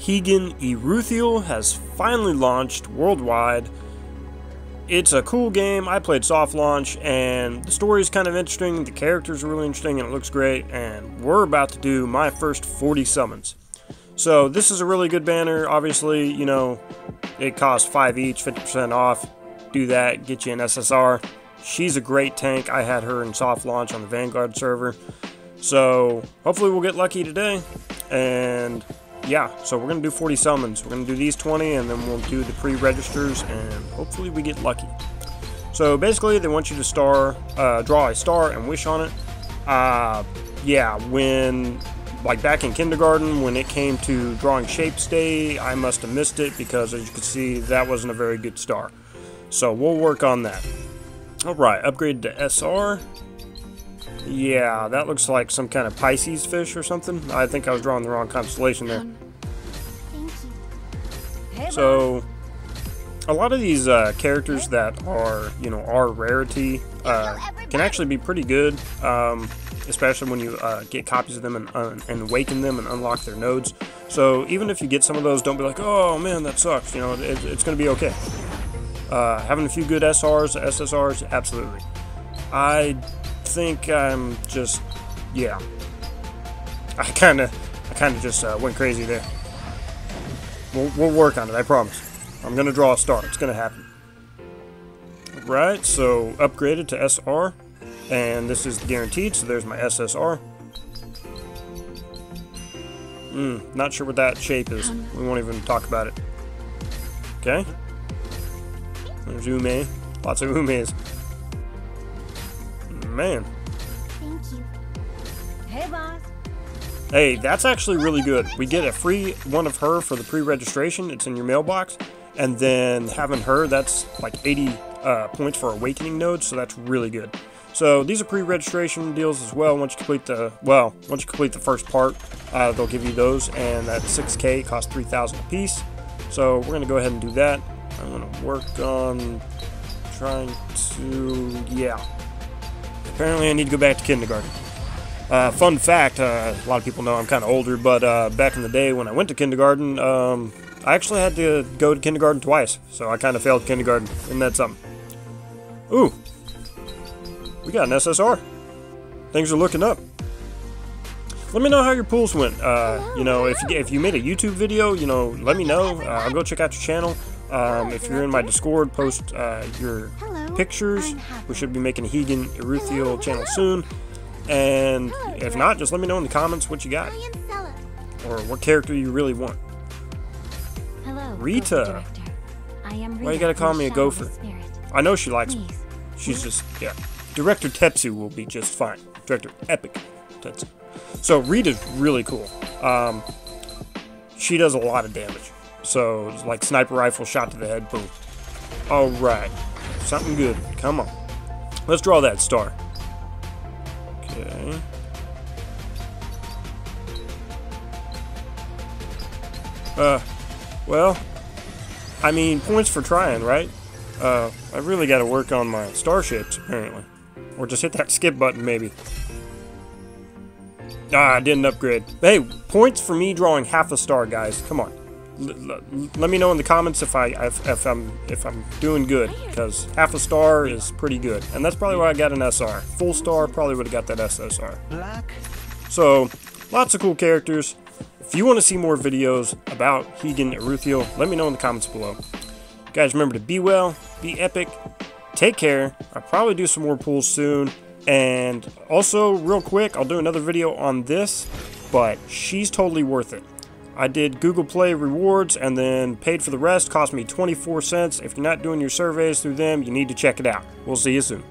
Higan Eruthyll has finally launched worldwide. It's a cool game. I played soft launch, and the story is kind of interesting. The characters are really interesting, and it looks great. And we're about to do my first 40 summons. So this is a really good banner. Obviously, you know, it costs 5 each, 50% off. Do that, get you an SSR. She's a great tank. I had her in soft launch on the Vanguard server. So hopefully we'll get lucky today. And yeah, so we're going to do 40 summons. We're going to do these 20 and then we'll do the pre-registers and hopefully we get lucky. So basically they want you to star, uh, draw a star and wish on it. Uh, yeah, when, like back in kindergarten, when it came to drawing shapes day, I must have missed it because as you can see, that wasn't a very good star. So we'll work on that. Alright, upgrade to SR. Yeah, that looks like some kind of Pisces fish or something. I think I was drawing the wrong constellation there. So, a lot of these uh, characters that are, you know, are rarity uh, can actually be pretty good, um, especially when you uh, get copies of them and, uh, and awaken them and unlock their nodes. So, even if you get some of those, don't be like, oh man, that sucks. You know, it, it's going to be okay. Uh, having a few good SRs, SSRs, absolutely. I think I'm just, yeah. I kind of, I kind of just uh, went crazy there. We'll, we'll work on it, I promise. I'm gonna draw a star. It's gonna happen. Right, so upgraded to SR, and this is guaranteed. So there's my SSR. Hmm, not sure what that shape is. We won't even talk about it. Okay. There's Ume. Lots of Umes. Man. Thank you. Hey, boss. Hey, that's actually really good. We get a free one of her for the pre-registration. It's in your mailbox. And then having her, that's like 80 uh, points for awakening nodes, so that's really good. So these are pre-registration deals as well. Once you complete the well, once you complete the first part, uh, they'll give you those, and that 6K costs 3,000 a piece. So we're gonna go ahead and do that. I'm gonna work on trying to yeah. Apparently, I need to go back to kindergarten. Uh, fun fact, uh, a lot of people know I'm kind of older, but uh, back in the day when I went to kindergarten, um, I actually had to go to kindergarten twice, so I kind of failed kindergarten. and that's something? Ooh, we got an SSR. Things are looking up. Let me know how your pulls went. Uh, you know, if you, if you made a YouTube video, you know, let me know. Uh, I'll go check out your channel. Um, if you're in my Discord, post uh, your pictures. We should be making a Higan Eruthyll channel soon. And if not, just let me know in the comments what you got I am Stella. or what character you really want. Hello, Rita. I am Rita Why you gotta call me a Shadow of the gopher? I know she likes me. She's just, yeah. Director Tetsu will be just fine. Director Epic Tetsu. So Rita's really cool. Um, she does a lot of damage. So like sniper rifle shot to the head, boom. All right, something good. Come on, let's draw that star. Okay. Uh, well, I mean, points for trying, right? Uh, I really got to work on my starships, apparently. Or just hit that skip button, maybe. Ah, I didn't upgrade. Hey, points for me drawing half a star, guys. Come on. Let me know in the comments if I if, if I'm if I'm doing good, because half a star is pretty good, and that's probably why I got an SR. Full star probably would have got that SSR. So, lots of cool characters. If you want to see more videos about Higan Eruthyll, let me know in the comments below. Guys, remember to be well, be epic, take care. I'll probably do some more pulls soon. And also, real quick, I'll do another video on this, but she's totally worth it. I did Google Play rewards and then paid for the rest, cost me 24 cents. If you're not doing your surveys through them, you need to check it out. We'll see you soon.